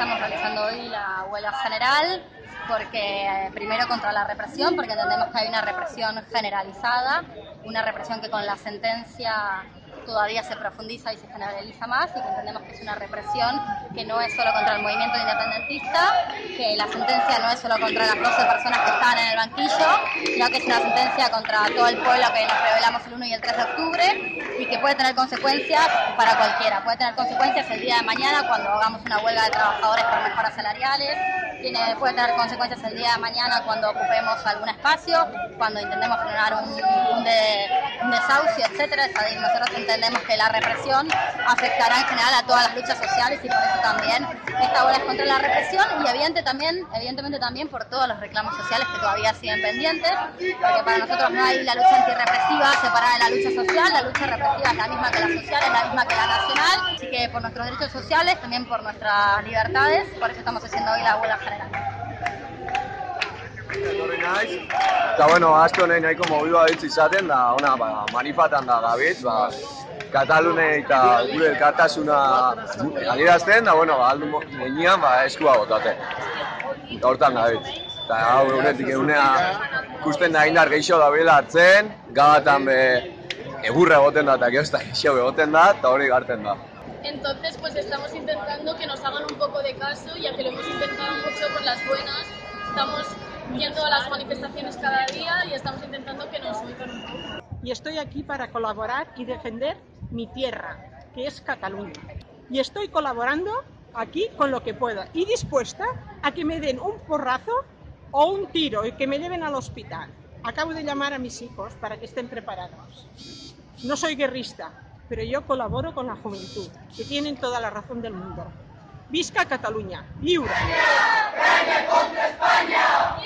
estamos realizando hoy la huelga general, porque eh, primero contra la represión, porque entendemos que hay una represión generalizada, una represión que con la sentencia todavía se profundiza y se generaliza más y que entendemos que es una represión que no es solo contra el movimiento independentista, que la sentencia no es solo contra las 12 personas que están banquillo, sino que es una sentencia contra todo el pueblo que nos revelamos el 1 y el 3 de octubre y que puede tener consecuencias para cualquiera. Puede tener consecuencias el día de mañana cuando hagamos una huelga de trabajadores por mejoras salariales, tiene, puede tener consecuencias el día de mañana cuando ocupemos algún espacio, cuando intentemos generar un, un, un desahucio, etcétera. Nosotros entendemos que la represión afectará en general a todas las luchas sociales y por eso también esta huelga es contra la represión y evidente también, evidentemente también por todos los reclamos sociales que todavía siguen pendientes, porque para nosotros no hay la lucha antirrepresiva separada de la lucha social, la lucha represiva es la misma que la social, es la misma que la nacional, así que por nuestros derechos sociales, también por nuestras libertades, por eso estamos haciendo hoy la huelga general. Eta bueno, asko nahi nahiko mobiba ditz izaten, da ona ba, manifatan da gabit, ba, Katalune eta gure elkartasuna adierazten, da bueno, aldu ba, eskua botate. Hortan gabit. Eta hau egunetik egunea ikusten da indar gehiago da bela hartzen, gabatan be egurra egoten da eta geozta gehiago egoten da, eta hori garten da. Entonces, pues estamos intentando que nos hagan un poco de caso, ya que lo hemos intentado mucho por las buenas. Estamos yendo a las manifestaciones cada día y estamos intentando que nos oigan un poco. Y estoy aquí para colaborar y defender mi tierra, que es Cataluña. Y estoy colaborando aquí con lo que pueda y dispuesta a que me den un porrazo o un tiro y que me lleven al hospital. Acabo de llamar a mis hijos para que estén preparados. No soy guerrista, pero yo colaboro con la juventud, que tienen toda la razón del mundo. Visca Catalunya, lliure! España, contra España!